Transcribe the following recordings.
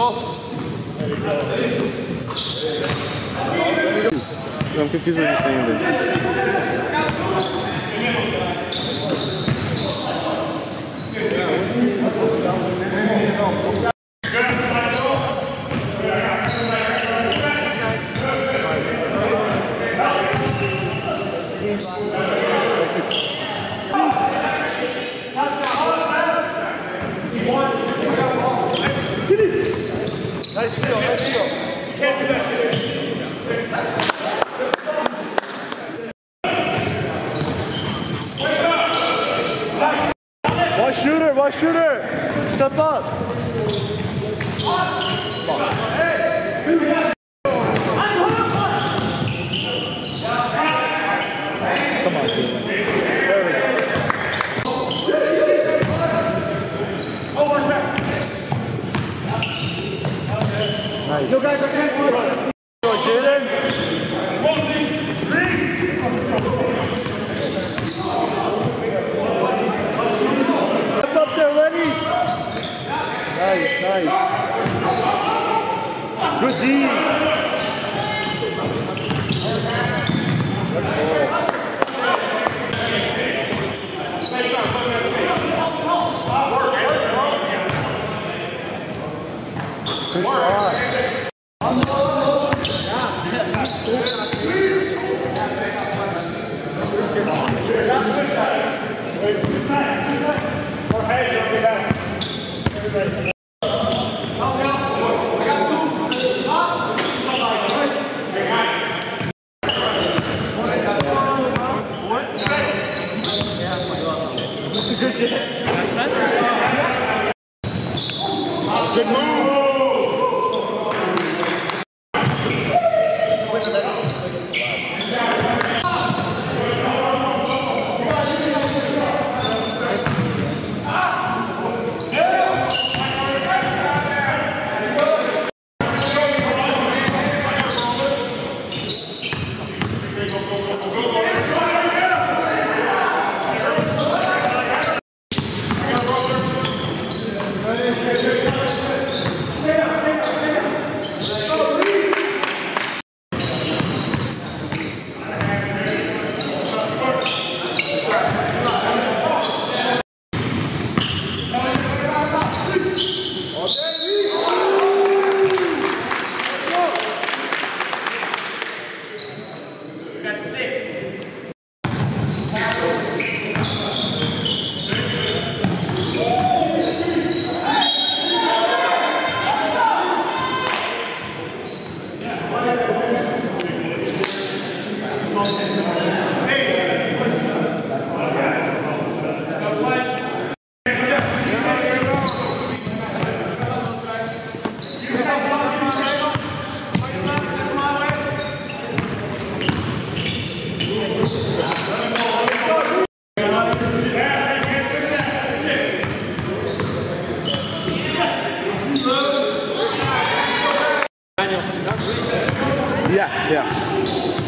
Oh. Não, porque eu fiz mais isso ainda. Thank preciso, preciso. Wide shooter, wide shooter. Step up. Fuck. Nice. Go, Jaden. Step up there, Lenny. Nice, nice. Good D. Good shot. Good move. Yeah, yeah.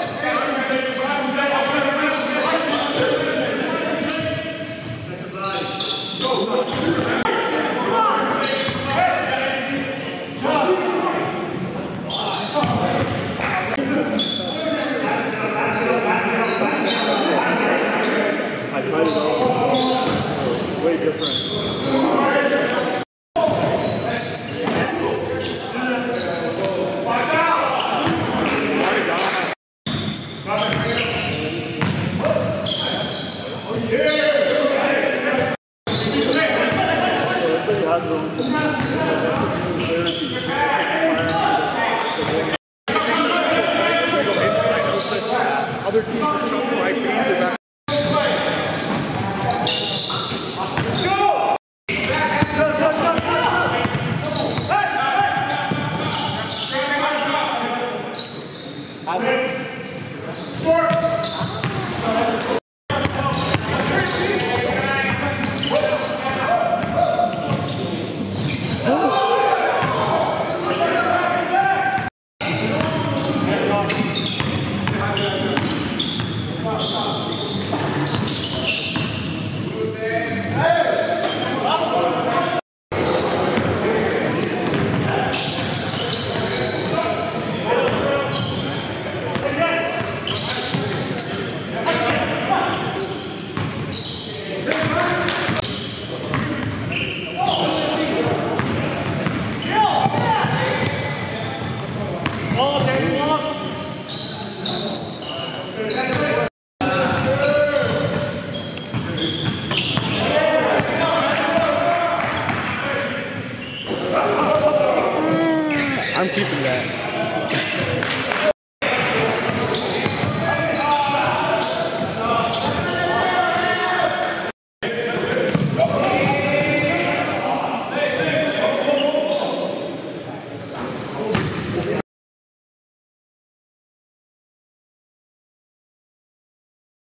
Yes.